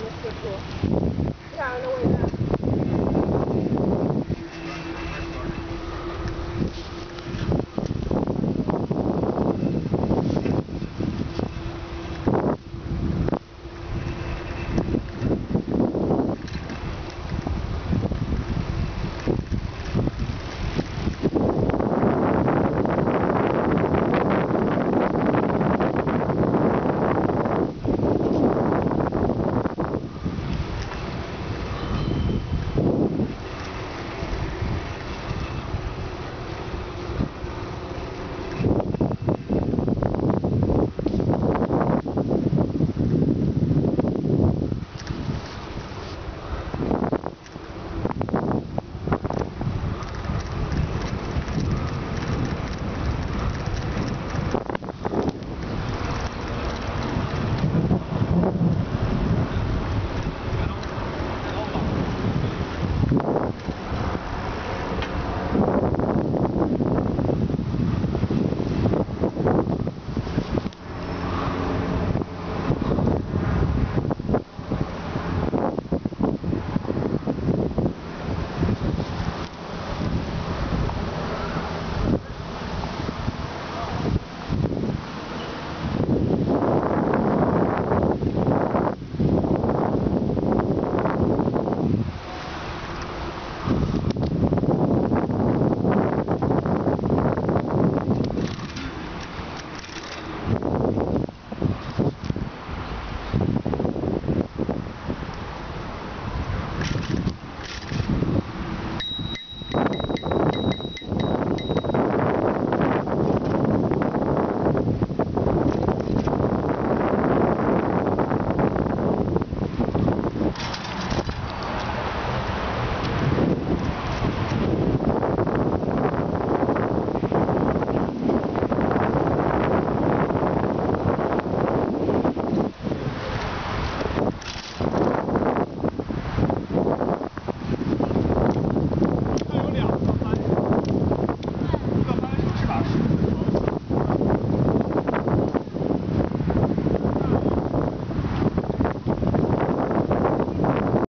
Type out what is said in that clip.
up in this. Yeah, I know where you're.